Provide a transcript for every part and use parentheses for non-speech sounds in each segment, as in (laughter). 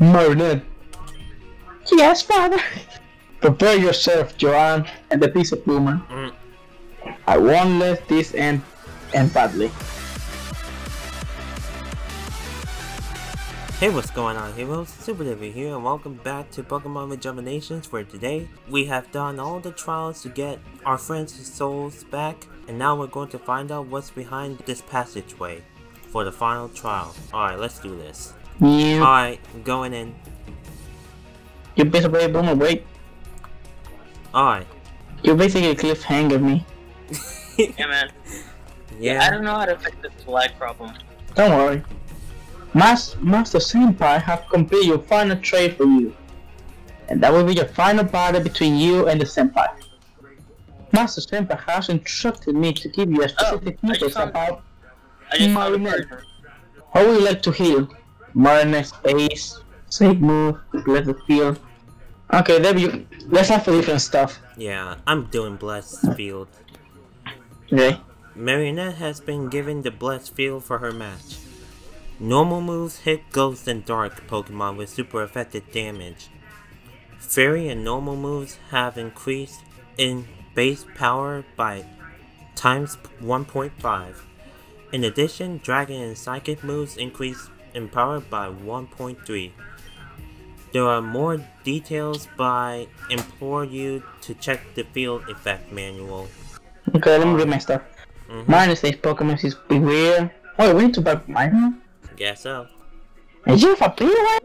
Marionette, Yes, father. (laughs) prepare yourself, Joanne, and the piece of boomer. Mm. I won't let this end end badly. Hey, what's going on, heroes? Super David here, and welcome back to Pokemon Rejuvenations, For today we have done all the trials to get our friends' souls back, and now we're going to find out what's behind this passageway for the final trial. Alright, let's do this. You, Alright, going in. you piece of baby boomer, wait. Alright. You're basically cliffhanger me. (laughs) Yeah, man. Yeah. I don't know how to fix this lag problem. Don't worry. Mas Master Senpai have completed your final trade for you. And that will be your final battle between you and the Senpai. Master Senpai has instructed me to give you a oh, specific I details just about I just found Marionette. how would you like to heal. Marionette's Ace, Safe Move, Blessed Field. Okay, there you let's have for different stuff. Yeah, I'm doing Blessed Field. Okay. Marionette has been given the Blessed Field for her match. Normal moves hit Ghost and Dark Pokemon with super effective damage. Fairy and normal moves have increased in base power by times 1.5. In addition, Dragon and Psychic moves increase in power by 1.3. There are more details, but I implore you to check the field effect manual. Okay, let me read my stuff. Mm-hmm. Mine says Pokemon is Bewear. Oh, we need to buy mine. Guess so. Is you a Bewear?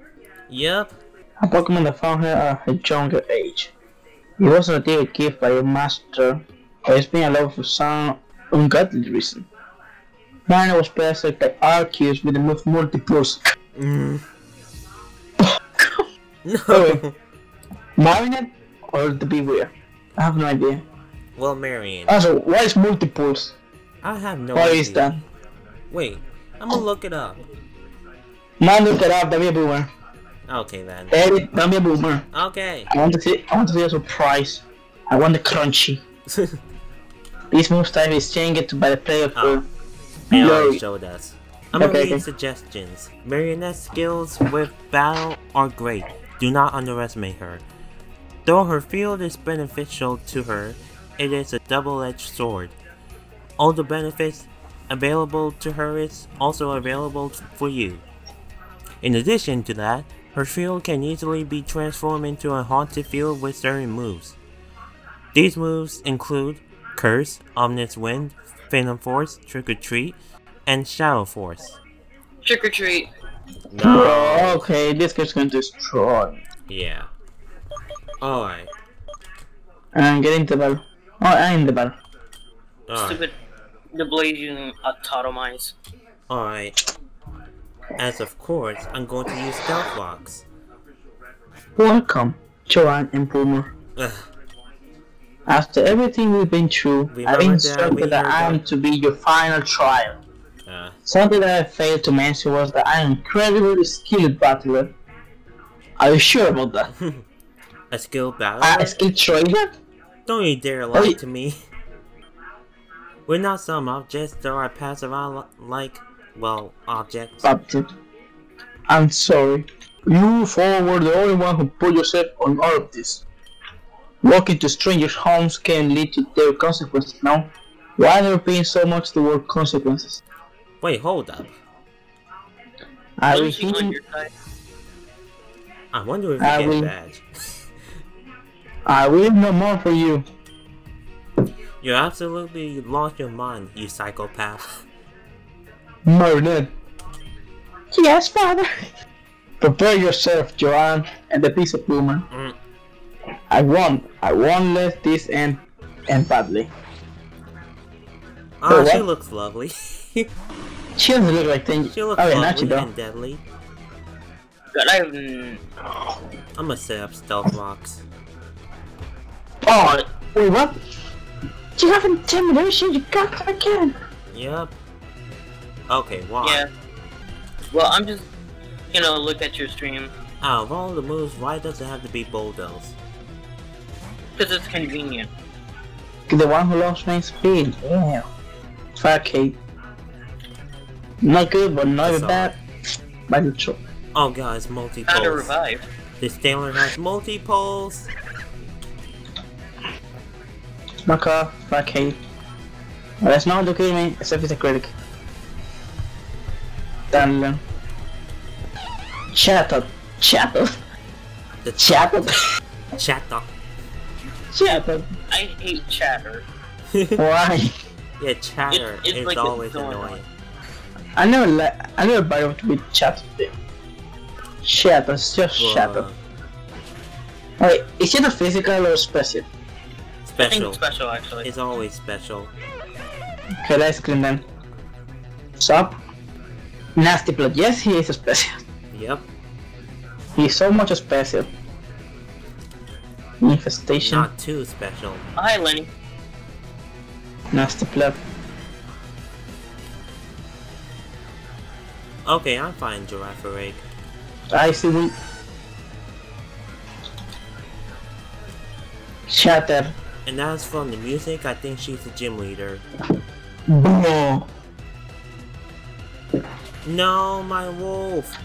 Yup. A Pokemon that found her at her younger age. It wasn't a direct gift by your master, but it's been allowed for some ungodly reason. Mine was possessed by Arceus with the move Multipulse. Mm. no. (laughs) Marionette or the Bewear? I have no idea. Well, Marion, Also, what is Multipulse? I have no What idea. is that? Wait, I'm gonna look it up. Man, look it up, a boomer. Okay then. Be a boomer. Okay. I want to see, I want to see a surprise. I want the crunchy. (laughs) This move type is changed by the player for Oh. They already showed us. I'm gonna Okay, read okay. suggestions. Marionette's skills with battle are great. Do not underestimate her. Though her field is beneficial to her, it is a double-edged sword. All the benefits available to her is also available for you. In addition to that, her field can easily be transformed into a haunted field with certain moves. These moves include Curse, Ominous Wind, Phantom Force, Trick or Treat, and Shadow Force. Trick or treat. Oh, okay, this guy's going to destroy. Yeah. Alright. And get into the battle. Oh, I'm in the battle. Alright. Stupid. The blaze using autotomize. Alright. As of course, I'm going to use Stealth Rocks. Welcome, Joanne and Boomer. After everything we've been through, Remember I've instructed we heard that- to be your final trial. Uh, Something that I failed to mention was that I am an incredibly skilled battler. Are you sure about that? (laughs) a skilled battler? a skilled trader? Don't you dare lie to me. We're not some objects that are pass around like, well, objects. Captain. I'm sorry. You four were the only one who put yourself on all of this. Walking to strangers' homes can lead to their consequences now. Why are there being so much the word consequences? Wait, hold up. I will Losing on heal, your side. I wonder if I we get will- a badge. I will no more for you. You absolutely lost your mind, you psychopath. Marionette. Yes, father. Prepare yourself, Joanne, and the piece of woman. Mm. I won't. I won't let this end end badly. Ah, what? she looks lovely. she (laughs) She doesn't look like things. looks Okay, not you lovely though. and deadly. God, I have. mm, I'm gonna set up stealth rocks. Oh, wait, what? You have intimidation. You got that again. Yep. Okay, why? Yeah. Well, I'm just gonna look at your stream Out of all the moves, why does it have to be Bulldoze? Because it's convenient. The one who lost my speed. Yeah. Fuck it. Not good, but not That's bad. But it's true. Oh god, it's Found a multi-pulse. revive. This Taylor has multi-poles. Knock off, fuck hey. Well, that's not okay, me, except it's a critic. Done. Shut up. Shut up. The Shut up. chat up. Shut up. I hate chatter. (laughs) Why? yeah, chatter it's is like always so annoying. annoying. I never let I never buy it with chat. Shut up, it's just shut Bruh. up. Wait, is it a physical or special? I think Special. special actually. It's always special. Okay, let's screen then. Stop. Nasty Plot. Yes, he is a special. Yep. He's so much a special. Infestation. Not too special. Hi, Lenny. Nasty Plot. Okay, I'm fine, Girafarig. I see we. Shatter. And as from the music, I think she's the gym leader. Boom. No, my wolf.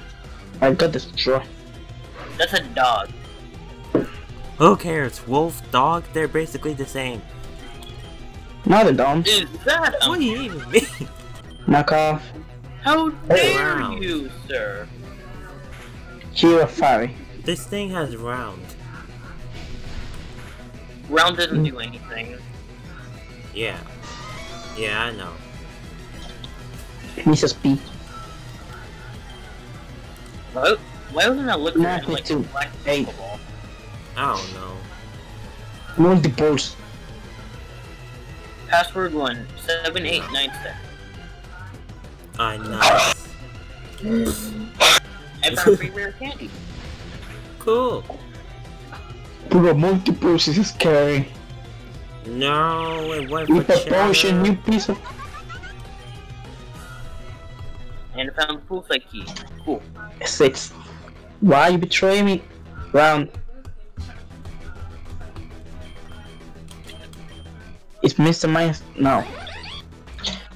I got destroyed. That's a dog. Who cares? Wolf, dog, they're basically the same. Not a dumb. Is that What a... do you even mean? Knock off. How dare wow. you, sir? Hero fairy. this thing has round. Round doesn't mm. do anything. Yeah. Yeah, I know. Mrs. P. Why, why wasn't that looking Nah, like a black Hey. Pokeball? I don't know. Multiples. Password one seven eight nine seven. I know. (laughs) I found a free rare candy. cool. Bro, multiples is scary. No, it went for With a potion, chatter. you piece of. And I found the pool key. Cool. Six. Why you betray me? Round. It's Mr. Minus. No.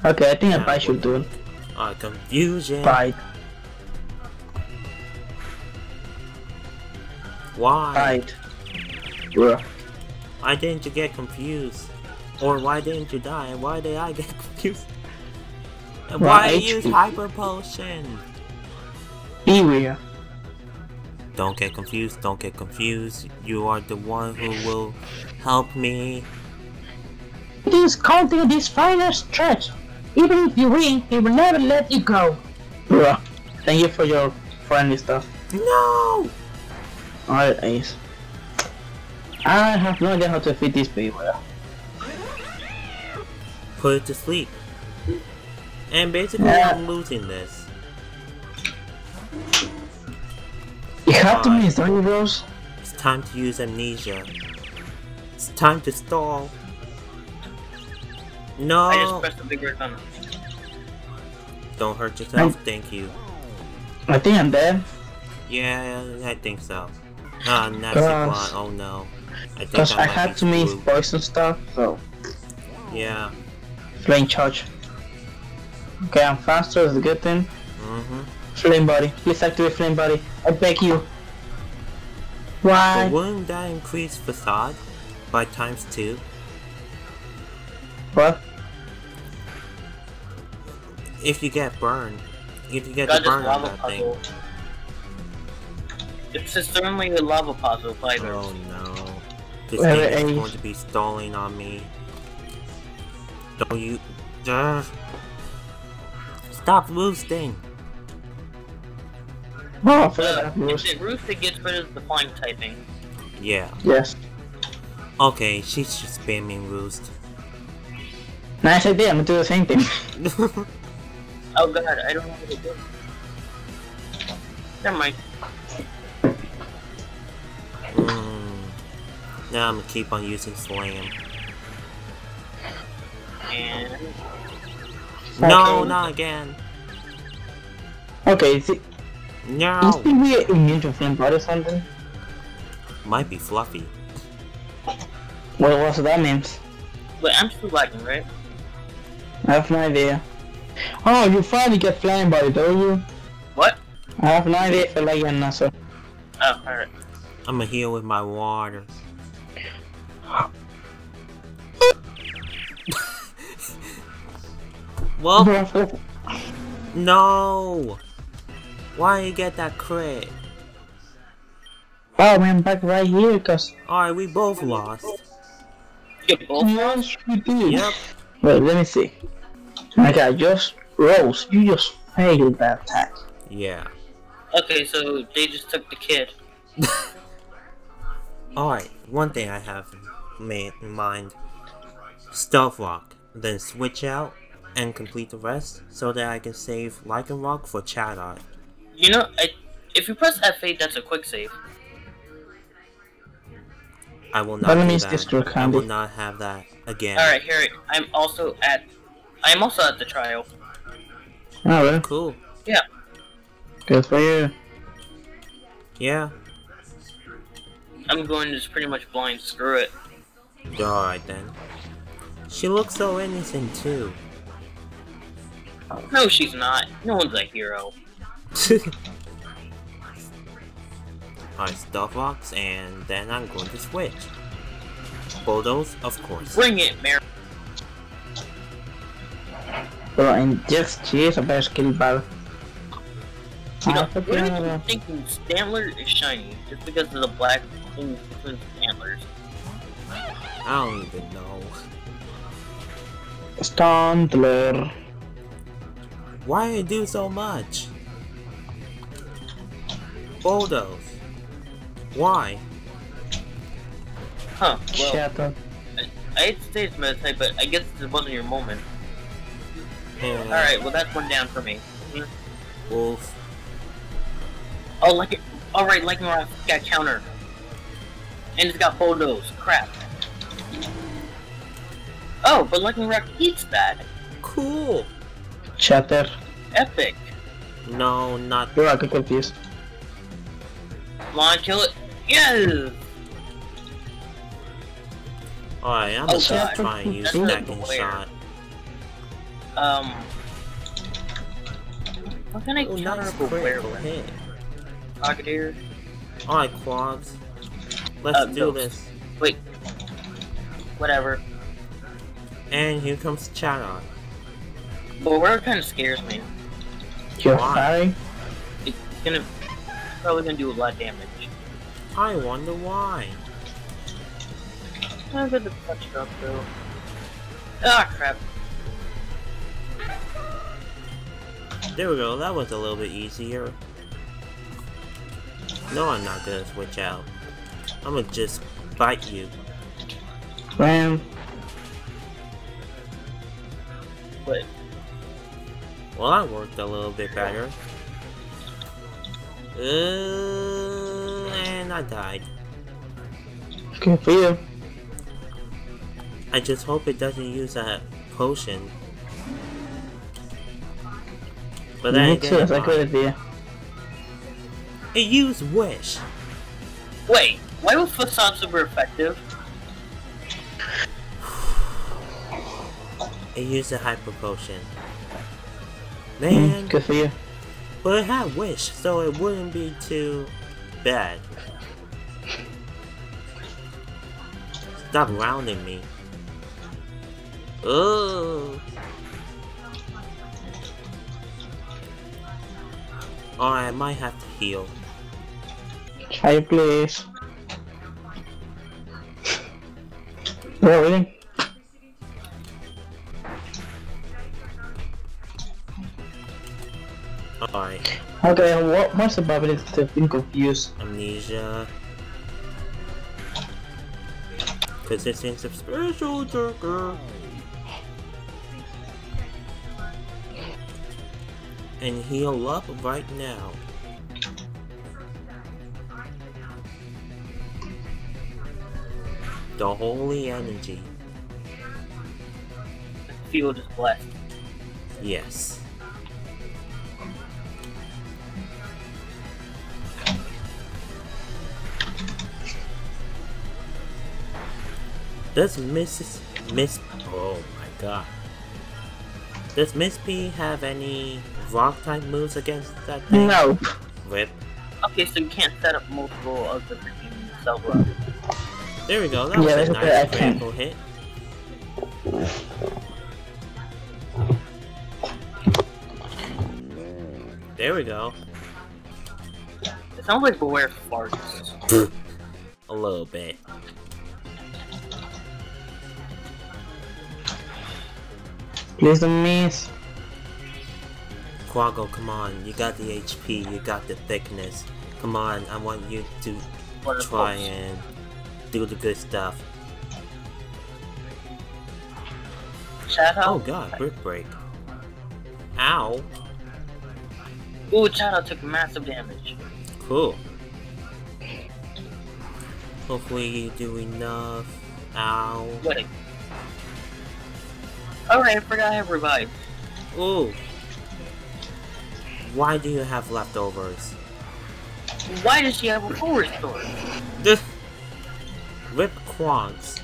Okay, I think Yeah, a should do it. Ah, confusion. Bite. Why? Bite. Bro. Why didn't you get confused? Or why didn't you die? Why did I get (laughs) confused? And why HP. use hyper potion? Bewear. Don't get confused, don't get confused. You are the one who will help me. It is counting this final stretch. Even if you win, he will never let you go. Bro. Thank you for your friendly stuff. No! Alright, Ace. I have no idea how to defeat this Bewear. Put it to sleep. And basically Yeah. I'm losing this. You have to Why? miss, don't you, bros? It's time to use amnesia. It's time to stall. No! I just pressed the big red button. Don't hurt yourself, thank you. I think I'm dead. Yeah, I think so. Ah, nasty Gosh. blonde, oh no. I think Because I might had be to miss screwed. poison stuff, so. Yeah. Flame charge. Okay, I'm faster, is a good thing. Mm-hmm. Flame body. Please activate flame body. I beg you. But Why? wouldn't that increase facade by times two? What? If you get burned. If you get Got the burn on lava that thing. puzzle. It's just certainly a lava puzzle fighter. Oh no. This Wait, thing wait, is going to be stalling on me. Don't you... Ugh. Stop roosting! Oh, I forgot Uh, that if rules. it roost, it gets rid of the flying typing. Yeah. Yes. Okay, she's just spamming roost. Nice idea, I'm gonna do the same thing. (laughs) Oh god, I don't know what to do. Never mind. mm. Now I'm gonna keep on using slam. And No, Okay. not again. Okay, is it, No! is it immune to flame body or something? Might be fluffy. What was that means? wait, I'm still lagging, right? I have no idea. Oh, you finally get flame body, don't you? What? I have no idea if I like it so. Oh, alright. I'm gonna heal with my water. (laughs) well, (laughs) no! Why you get that crit? Oh man, back right here, cause Alright, we both lost. You both yes, we did. Yep. Wait, let me see. My God, just Rose, you just failed that attack. Yeah. Okay, so they just took the kid. (laughs) Alright, one thing I have ma- in mind. Stealth Rock, then switch out and complete the rest so that I can save Lycanroc for Chatot. You know, I, if you press F8, that's a quick save. I will not But let do me that. just do a I will not have that again. Alright, here, I'm also at, I'm also at the trial. Oh, well, Cool. Yeah. Good for you. Yeah. I'm going to just pretty much blind screw it. Alright then. She looks so innocent too. No, she's not. No one's a hero. (laughs) Alright, Stealth Rocks, and then I'm going to switch. Bulldoze, of course. Bring it, Mary. But in this case, I better skill battle. You know, I what do forget you thinking Stantler is shiny just because of the black things between the? I don't even know. Stantler. Why do you do so much? Bulldoze. Why? Huh, well, Shut up. I hate to say it's meta type, but I guess this wasn't your moment. Yeah. Alright, well that's one down for me. Mm-hmm. Wolf. Oh, like it. Alright, Lycanroc got counter. And it's got Bulldoze. Crap. Oh, but Lycanroc eats that. Cool. Shatter. Epic. No, not. You're like confused. Come on, kill it. Yes! Alright, I'm Oh, just God. trying to use That's not stacking fair. shot. Um. What can I Oh, counter nice a bear critical with? hit. Crocodile? Alright, Quags. Let's Uh, do no. this. Wait. Whatever. And here comes Chatot. But where kind of scares me. You're Why? It's gonna probably gonna do a lot of damage. I wonder why. I'm gonna touch it up though. Ah crap. There we go, that was a little bit easier. No, I'm not gonna switch out. I'm gonna just bite you. Ram. But Well, that worked a little bit better. Uh, and I died. Good for you. I just hope it doesn't use that potion. But then Me again, too, that's a it good idea. It used Wish. wait, why was Facade super effective? It used a Hyper Potion. Mm, Man, good for you. but it had Wish, so it wouldn't be too bad. Stop rounding me. Oh. Alright, I might have to heal. Try please. Really? Alright, Okay, what, what's the probability to being confused? amnesia. Persistence of spiritual attacker. And heal up right now. The holy energy. The field is blessed. Yes. Does Mrs. Miss Oh my god. Does Miss P have any rock type moves against that thing? No. Rip. Okay, so you can't set up multiple of the freaking self run. There we go. That Yeah, was a that's nice critical hit. There we go. It sounds like Bewear farts. A little bit. Please don't miss. Quago, come on. You got the HP. You got the thickness. Come on. I want you to try and do the good stuff. Shadow? Oh god, brick break. Ow. Ooh, Shadow took massive damage. Cool. Hopefully you do enough. Ow. Wait. Alright, I forgot I have revive. Ooh. Why do you have leftovers? Why does she have a full restore? Ugh. Rip Quonks.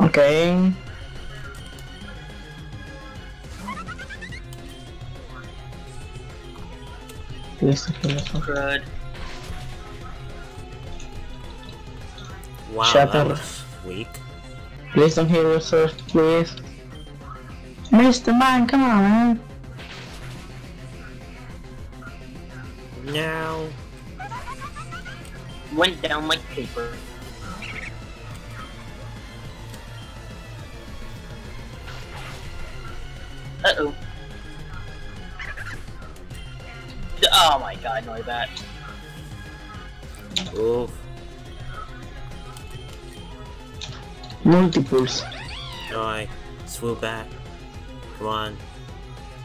Okay. Please don't kill yourself. Good. Wow, Shut that up. was weak. Please don't kill yourself, please. Mr. Man, come on, man. Now. Went down like paper. Uh oh. Oh my god, no that. Oof. Multiples. Alright. Swoobat. Come on.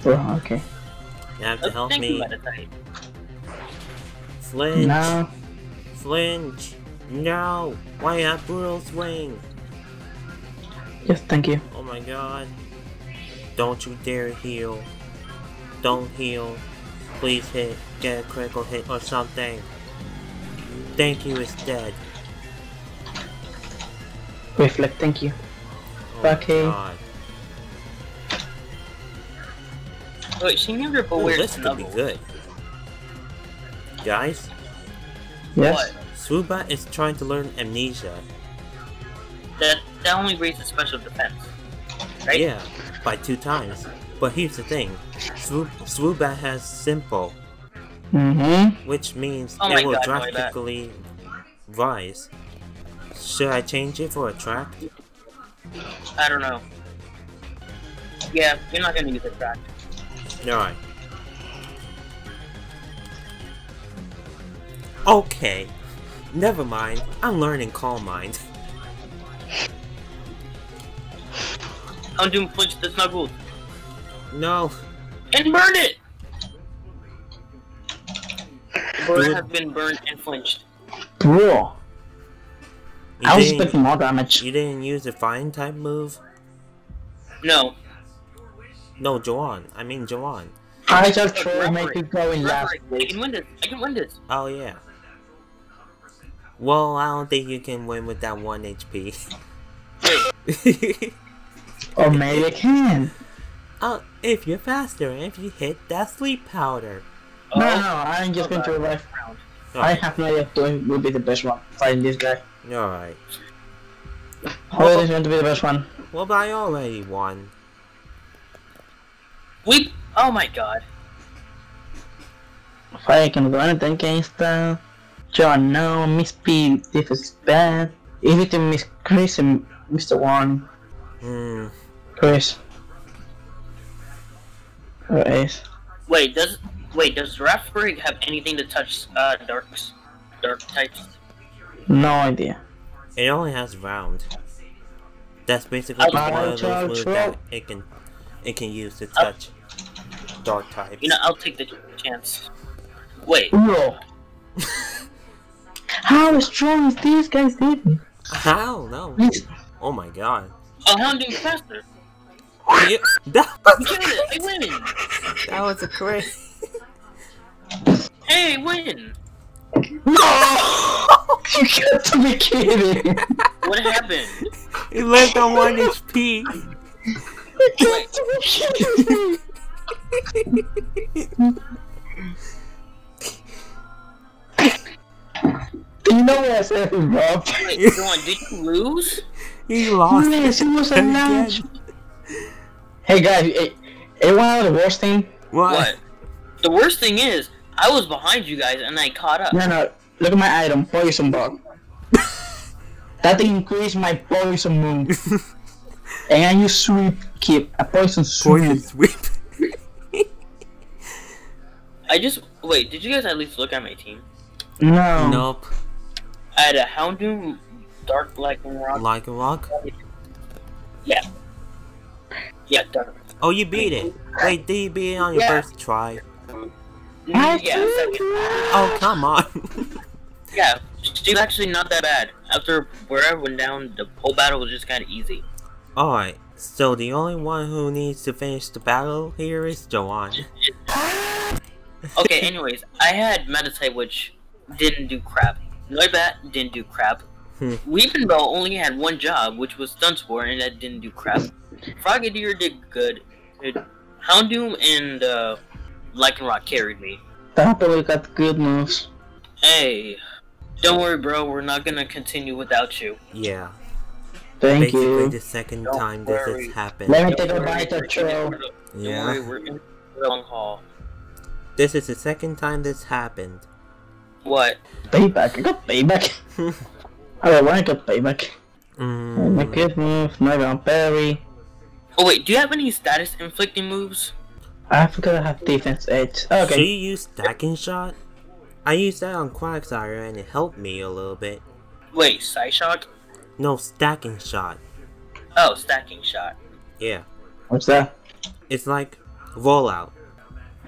Oh, okay. You have to Oh, help thank me. You, Flinch. Now, Flinch. No. Why you have brutal swing? yes, thank you. Oh my god. Don't you dare heal. Don't heal. Please hit. Get a critical hit or something. Thank you is dead. Reflect, thank you. Oh my Okay. god. Wait, she named her Ooh, Beware this could be good. Guys, Yes? What? Swoobat is trying to learn amnesia. That that only raises special defense. Right? Yeah, by two times. But here's the thing. Swoop Swoobat has simple, Mm-hmm. which means Oh it will God, no, I bet. drastically rise. Should I change it for attract? I don't know. Yeah, you're not gonna use it track. Alright. Okay. Never mind. I'm learning Calm Mind. Houndoom flinch the snuggles No. and burn it. Bird Dude. has been burned and flinched. Bro, You I was expecting more damage. you didn't use a fine type move? No. No, Joanne. I mean Joanne. I just try to make it go in last I can win this. I can win this. Oh yeah. Well, I don't think you can win with that one HP. Wait, (laughs) Or oh, maybe I can. oh, if you're faster and if you hit that sleep powder. Uh, no, oh, no, I'm just going to revive. round. I have no idea who will be the best one. Fighting this guy. Alright. Who is going to be the best one? Well, but I already won. We. Oh my god. If I can do anything against them. John, no. Miss P, this is bad. Easy to miss Chris and Mr. One. Hmm. Chris. Or Ace. Wait, does wait does referee have anything to touch uh darks, dark types? No idea. It only has round. That's basically I'll- one of those I'll moves that it can it can use to touch dark types. You know, I'll take the chance. Wait, Bro. (laughs) How strong is this guy's defense? How? No. He's- Oh my god. oh, Houndoom faster. Yeah, (laughs) that, We killed it. I win. that was a crit. Hey, win. No! (laughs) you got to be kidding! What happened? It left on one HP. you got to be kidding! (laughs) Do you know what I said, bro. Wait, go on. Did you lose? (laughs) He lost. Yes, it was a again. match. Hey guys, it, it went the worst thing. What? What? The worst thing is, I was behind you guys and I caught up. No, no. Look at my item, poison bug. (laughs) that thing increased my poison move. and I use sweep keep a poison Poison sweep. sweep. (laughs) I just wait. Did you guys at least look at my team? No. nope. I had a Houndoom, Dark Lycanroc. Like a rock. Yeah. Yeah, Dark. Oh, you beat it. Wait, did you beat it on your Yeah. first try? Mm, I yeah, second. Oh, come on. (laughs) Yeah, she's actually not that bad. After where I went down, the whole battle was just kind of easy. Alright, so the only one who needs to finish the battle here is Joanne. (laughs) Okay, anyways, I had Meditite, which didn't do crap. Noibat didn't do crap. Hmm. Weepinbell only had one job, which was Stun Spore, and that didn't do crap. Frogadier did good. It, Houndoom and uh, Lycanroc carried me. Totally got good moves. Hey, don't worry, bro. We're not gonna continue without you. Yeah, Thank basically you. the second Don't time this has happened. Let me take a bite of Tro. Yeah, worry, we're in the long haul. this is the second time this happened. What? Payback. I got payback. Alright, (laughs) when I got payback. Mm, My good move, my round parry. Oh wait, do you have any status inflicting moves? I forgot I have defense edge. Should Okay. you use stacking shot? I used that on Quagsire and it helped me a little bit. Wait, Psyshock? No, stacking shot. Oh, stacking shot. Yeah, What's that? it's like rollout.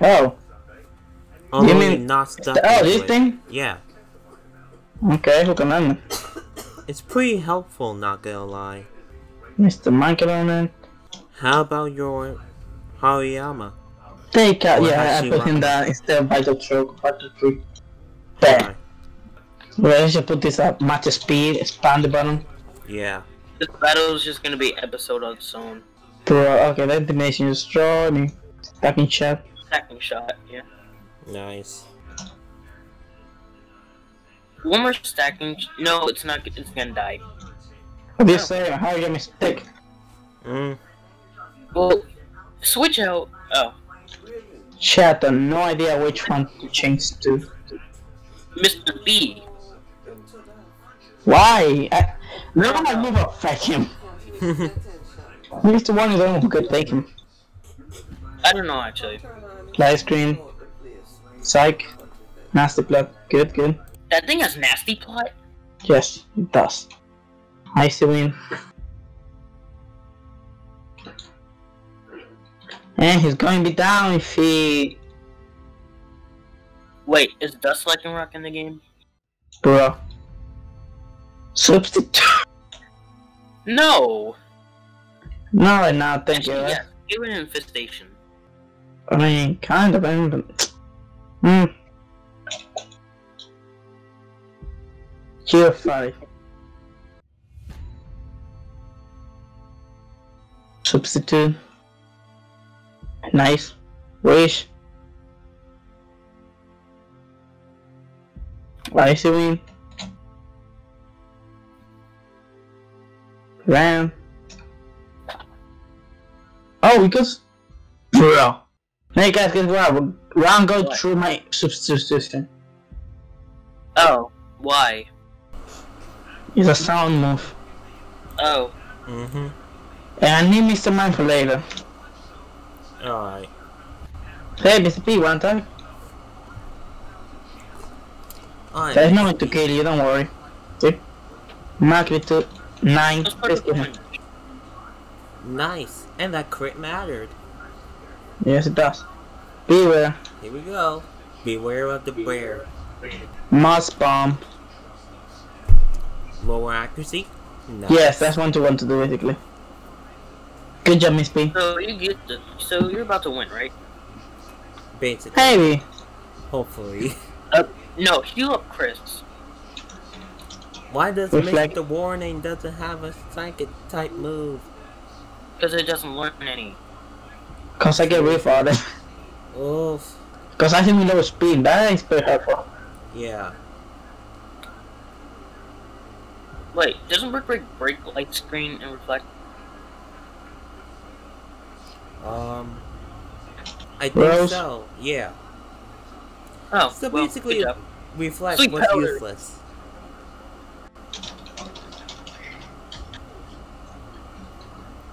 Oh. Although mean- you're not stuck. Oh, this it. thing? Yeah, Okay, look at that. it's pretty helpful, not gonna lie. Mr. Michael. How about your Hariyama? Take out, Or yeah, I put him down instead of Vital Stroke, Vital Tree. Bam. Well, I should put this up, match speed, expand the button. Yeah. This battle is just gonna be episode on its own. Bro, okay, that dimension is strong. Stacking shot. Stacking shot, yeah. Nice. One more stacking. No, it's not. It's gonna die. What do you say? How you mistake? Mm. Well, switch out. Oh, Chat, I no idea which one to change to. Mr. B. Why? I, no (laughs) one move affect him. He's the one who don't who could take him. I don't know actually. Live screen. Psych. Nasty plot. Good, good. That thing has nasty plot. Yes, it does. I see win. And he's going to be down if he. Wait, is Dust Lycanroc in the game? Bro. Substitute. No. no, right now, thank you. Actually. Give it an infestation. I mean, kind of, I mean, but. Hmm. Tier 5. Substitute. Nice. Wish. Icy win. Ram. Oh, because. Bro. Hey guys, guess what? Round go What? through my substitution. Oh, why? It's a sound move. Oh, Mm-hmm. And I need Mr. Man for later. Alright. Hey, Mr. P, one time. Alright. There's no one to kill you, don't worry. See? Mark it to 9. let's put Let's it kill on. him. Nice. And that crit mattered. Yes, it does. Beware. Here we go. Beware of the bear. Mud Bomb. Lower accuracy? Nice. Yes, that's what you want to do, basically. Good job, Miss P. So you get the. So you're about to win, right? Basically. Hey! Hopefully. (laughs) Uh, no, heal up Chris. Why does Reflect. Mr. Warning doesn't have a psychic type move? Because it doesn't learn any. Cause I get refunded. (laughs) Oof. Because I think we know speed, that is very helpful. Yeah. Wait, doesn't Brick Break break light screen and reflect? Um. I think Rose? so. Yeah. Oh, So well, basically- good. Reflect Sweet was powder. useless.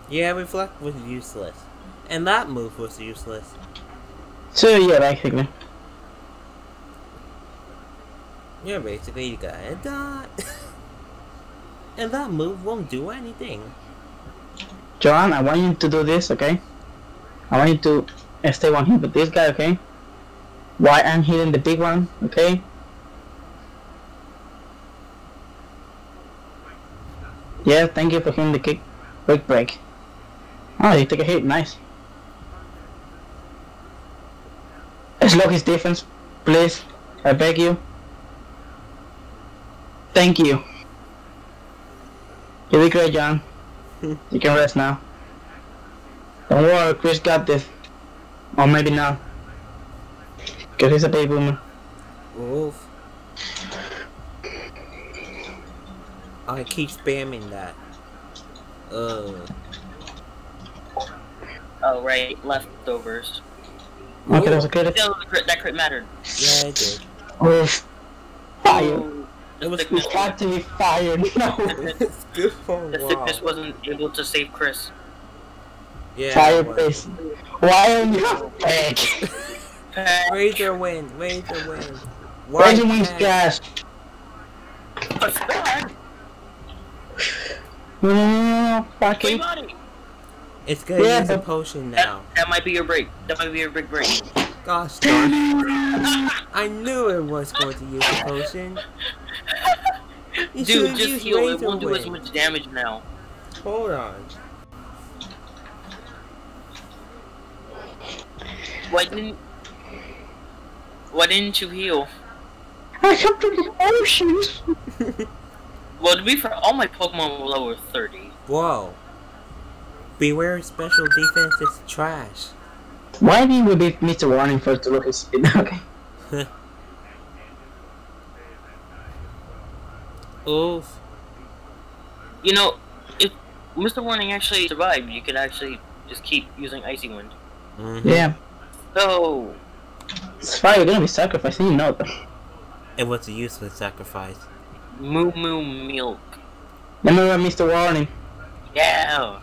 Yeah, reflect was useless. And that move was useless. So yeah, basically. Yeah, basically you got a dot. (laughs) and that move won't do anything. Joanne, I want you to do this, okay? I want you to stay one hit with this guy, okay? Why I'm hitting the big one, okay? Yeah, thank you for hitting the kick. Quick break. Oh, you take a hit, nice. Slow his defense, please. I beg you. Thank you. You did great, John. You can rest now. Don't worry, Chris got this. Or maybe not. Cause he's a baby boomer. Oof. I keep spamming that. Uh, Oh right, leftovers. Okay, that was a crit. Still, the crit, that crit mattered. yeah, it did. Oof. Fire. Oh, It was the We sickness, had to be fired. (laughs) No. it's good for the a sickness while. wasn't able to save Chris. Yeah. Fire it face. Why are you back? Razor wind, razor wind. Where's White your wings cat. gas? What's that? No, fucking. Money. It's good to Yeah, use a potion now. that might be your break. That might be your big break. Gosh darn. it. I knew it was going to use a potion. You Dude, just heal. It won't do as much damage now. Hold on. Why didn't? Why didn't you heal? I have to the oceans. (laughs) Well, to be fair, all my Pokemon were lower 30. Whoa. Bewear special defense is trash. Why didn't we beat Mr. Warning first to look at speed? (laughs) Okay. (laughs) Oof. You know, if Mr. Warning actually survived, you could actually just keep using Icy Wind. Mhm. Yeah. So, It's fine, you're gonna be sacrificing, you know. though. It was a useless sacrifice. Moo Moo Milk. Remember Mr. Warning? Yeah.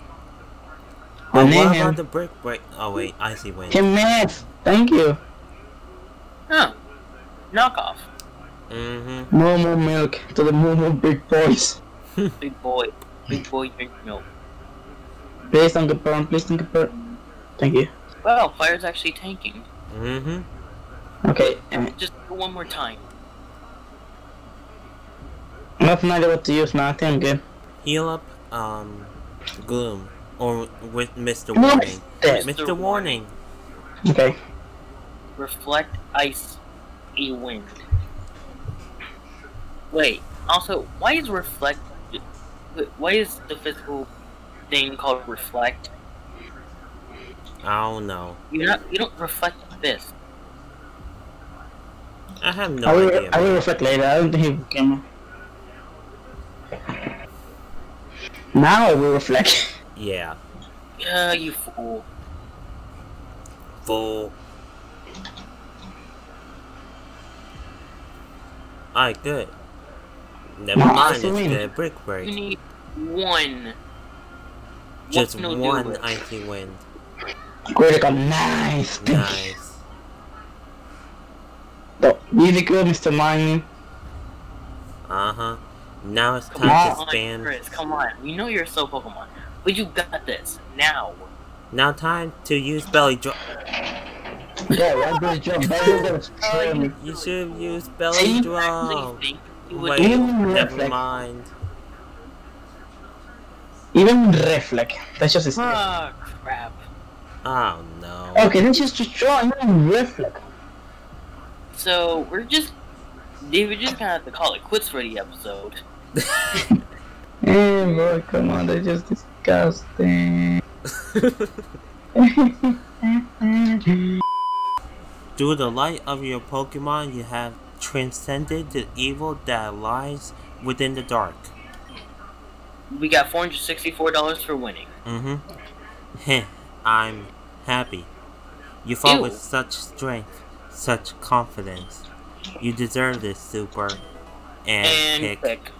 I Oh, name what him. about the brick break? Oh wait, icy wind. Him Max. Thank you. Huh. Knockoff. Mm-hmm. Momo milk to the Momo big boys. (laughs) Big boy. Big boy drink milk. Please don't get burned. Please don't get burned. Thank you. Well, fire's actually tanking. Mm-hmm. Okay. Um, Just do one more time. I'm not familiar what to use now. I think I'm good. Heal up, um, gloom or with Mr. What? Warning. Dead. Mr. Warning. Okay. Reflect ice a wind. Wait, also, why is reflect wait, why is the physical thing called reflect? I don't know. You not you don't reflect this. I have no I will. idea. I will reflect later. I don't think he can. Now I will reflect. (laughs) Yeah. Yeah, you fool. Full. Alright, good. Never mind, it's the brick You need one. Just What can you do one with- icy wind. Critical. Nice. Nice. The really good, Mr. Mining. Uh-huh. Now it's time Come to Come on, spam. Chris, come on. We know you're so Pokemon. But you got this. Now. Now time to use Belly Drum. Yeah, what good job. That was extremely. You should have used belly Actually drop. think you would Wait, Even never reflect. mind. Even reflect. That's just his. Ah, crap. Oh no. Okay, that's just destroy. Even reflect. So, we're just... David just gonna have to call it quits for the episode. (laughs) (laughs) Hey, boy, come on. That's just disgusting. (laughs) Through the light of your Pokemon, you have transcended the evil that lies within the dark. We got four hundred sixty-four dollars for winning. Mm-hmm. Heh, I'm happy. You fought Ew. with such strength, such confidence. You deserve this, Super. And, And kick. pick.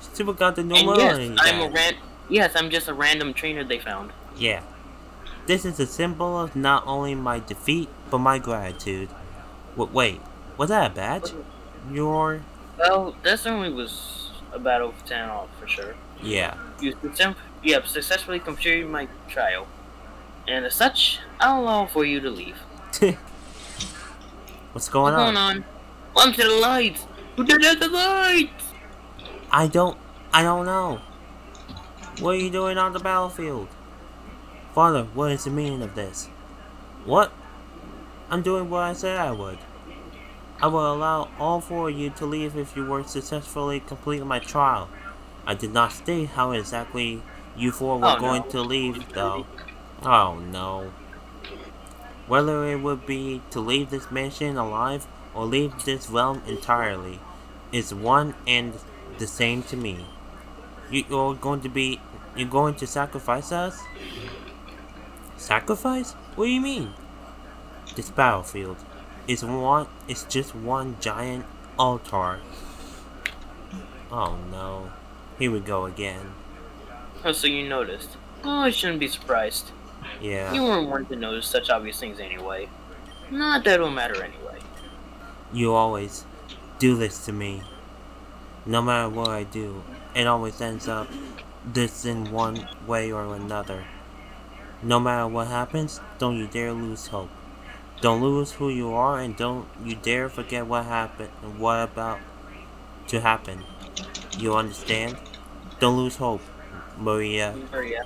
Super got the And normal yes, I'm a ran. Yes, I'm just a random trainer they found. Yeah. This is a symbol of not only my defeat, but my gratitude. W- wait, was that a badge? Your... Well, that certainly was a battle of ten off for sure. Yeah. You, success- you have successfully completed my trial, and as such, I'll allow for you to leave. (laughs) What's going What's on? going on? Welcome to the lights. Who turned the lights? I don't... I don't know. What are you doing on the battlefield? Father, what is the meaning of this? What? I'm doing what I said I would. I will allow all four of you to leave if you were successfully completing my trial. I did not state how exactly you four were Oh, no. going to leave, though. Oh no. Whether it would be to leave this mansion alive or leave this realm entirely is one and the same to me. You, you're going to be. You're going to sacrifice us? Sacrifice? What do you mean? This battlefield is one. It's just one giant altar. Oh no. Here we go again. Oh, so you noticed. Oh, I shouldn't be surprised. Yeah. You weren't one to notice such obvious things anyway. Not that it'll matter anyway. You always do this to me. No matter what I do, it always ends up this in one way or another. No matter what happens, don't you dare lose hope. Don't lose who you are and don't you dare forget what happened and what about to happen. You understand? Don't lose hope, Maria. Maria.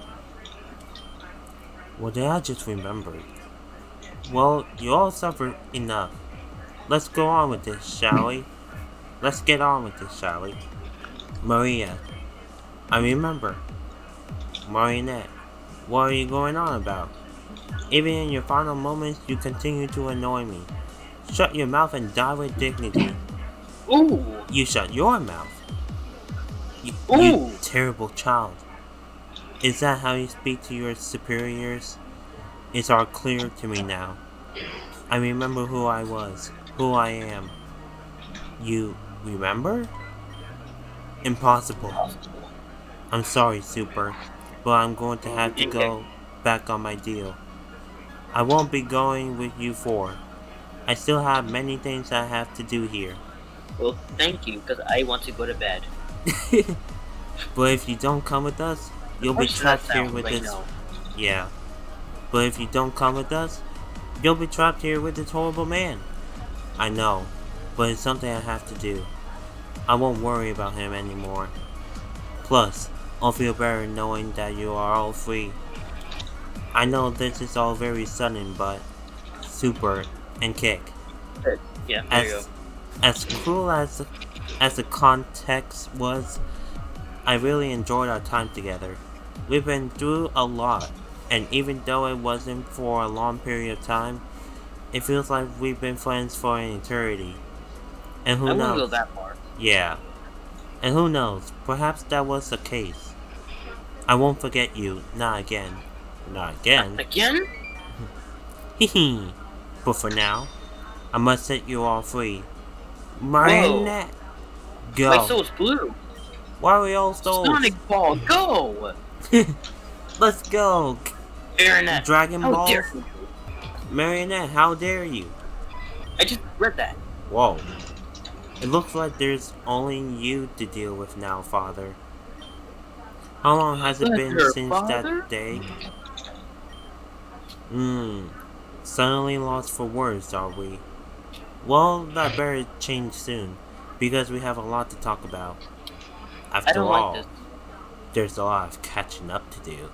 Well, did I just remember? Well, you all suffered enough. Let's go on with this, shall we? Let's get on with this, shall we? Maria, I remember. Marionette, what are you going on about? Even in your final moments, you continue to annoy me. Shut your mouth and die with dignity. Ooh! You shut your mouth. You, Ooh. you terrible child. Is that how you speak to your superiors? It's all clear to me now. I remember who I was, who I am. You remember? Impossible. I'm sorry, Super, but I'm going to have to go back on my deal. I won't be going with you four. I still have many things I have to do here. Well, thank you, because I want to go to bed. (laughs) but if you don't come with us, you'll be How should that trapped here with right this. now? Yeah. But if you don't come with us, you'll be trapped here with this horrible man. I know, but it's something I have to do. I won't worry about him anymore. Plus, I'll feel better knowing that you are all free. I know this is all very sudden, but super and kick. Yeah, there you go. As as cruel as as the context was, I really enjoyed our time together. We've been through a lot, and even though it wasn't for a long period of time, it feels like we've been friends for an eternity. And who I wouldn't go knows? that far. Yeah. And who knows? Perhaps that was the case. I won't forget you. Not again. Not again. Again? (laughs) Hehe. but for now, I must set you all free. Marionette! Go! Wait, so it's blue. Wario Souls! Sonic Ball, go! (laughs) Let's go! Baronet. Dragon How Balls? dare you? Marionette, how dare you? I just read that. Whoa. It looks like there's only you to deal with now, Father. How long has it been since father? that day? Hmm. Suddenly lost for words, are we? Well, that better change soon, because we have a lot to talk about. After all, like there's a lot of catching up to do.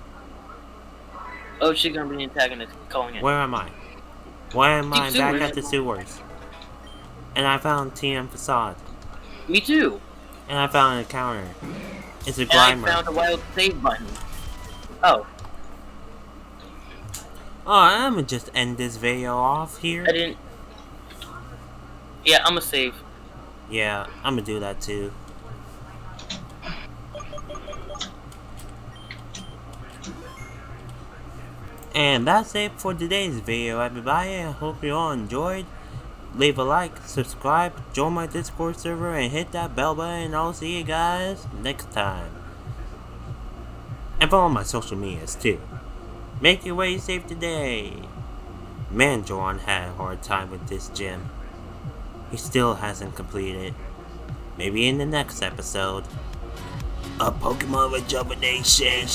Oh, she's gonna be the antagonist calling it. Where am I? Why am I back at the sewers? And I found TM Facade. Me too. And I found an encounter. It's a And I found a wild save button. Oh, Oh, I'm gonna just end this video off here. I didn't. Yeah, I'm gonna save. Yeah, I'm gonna do that too. And that's it for today's video, everybody. I hope you all enjoyed. Leave a like, subscribe, join my Discord server, and hit that bell button. I'll see you guys next time. And follow my social medias too. Make your way safe today. Man, Joan had a hard time with this gym. He still hasn't completed. Maybe in the next episode. A Pokemon Rejuvenation.